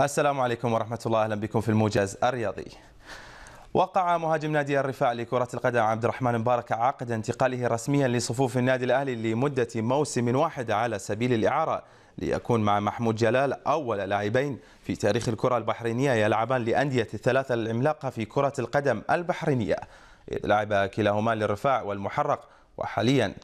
السلام عليكم ورحمة الله. أهلا بكم في الموجز الرياضي. وقع مهاجم نادي الرفاع لكرة القدم عبد الرحمن مبارك عقد انتقاله رسميا لصفوف النادي الأهلي لمدة موسم واحد على سبيل الإعارة ليكون مع محمود جلال أول لاعبين في تاريخ الكرة البحرينية يلعبان لأندية الثلاثة العملاقة في كرة القدم البحرينية. إذ لعب كلاهما للرفاع والمحرق وحاليا